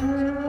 Deus.